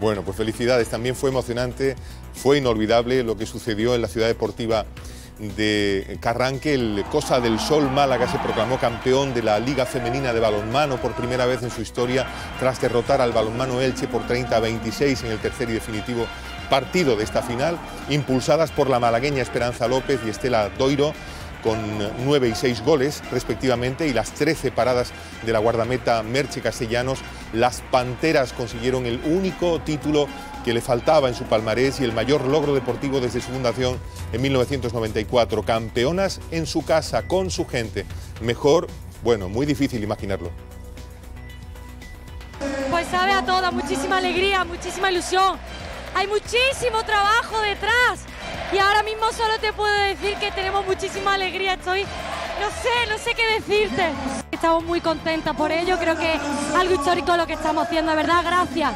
Bueno, pues felicidades, también fue emocionante, fue inolvidable lo que sucedió en la ciudad deportiva de Carranque, el Cosa del Sol Málaga se proclamó campeón de la Liga Femenina de Balonmano por primera vez en su historia tras derrotar al balonmano Elche por 30 a 26 en el tercer y definitivo partido de esta final, impulsadas por la malagueña Esperanza López y Estela Doiro con 9 y 6 goles respectivamente y las 13 paradas de la guardameta Merche Castellanos, las Panteras consiguieron el único título que le faltaba en su palmarés y el mayor logro deportivo desde su fundación en 1994. Campeonas en su casa, con su gente. Mejor, bueno, muy difícil imaginarlo. Pues sabe a toda, muchísima alegría, muchísima ilusión. Hay muchísimo trabajo detrás y ahora mismo solo te puedo decir que tenemos muchísima alegría. Estoy, no sé, no sé qué decirte. Estamos muy contentas por ello. Creo que algo histórico lo que estamos haciendo, de verdad. Gracias.